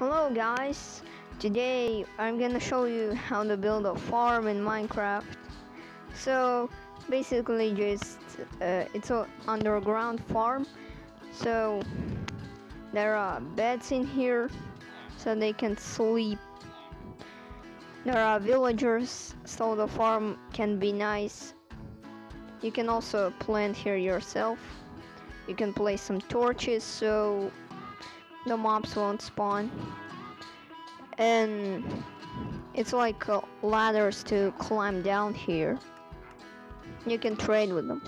Hello guys, today I'm gonna show you how to build a farm in Minecraft. So basically just uh, it's an underground farm. So there are beds in here so they can sleep. There are villagers so the farm can be nice. You can also plant here yourself. You can place some torches so the mobs won't spawn. And it's like uh, ladders to climb down here. You can trade with them.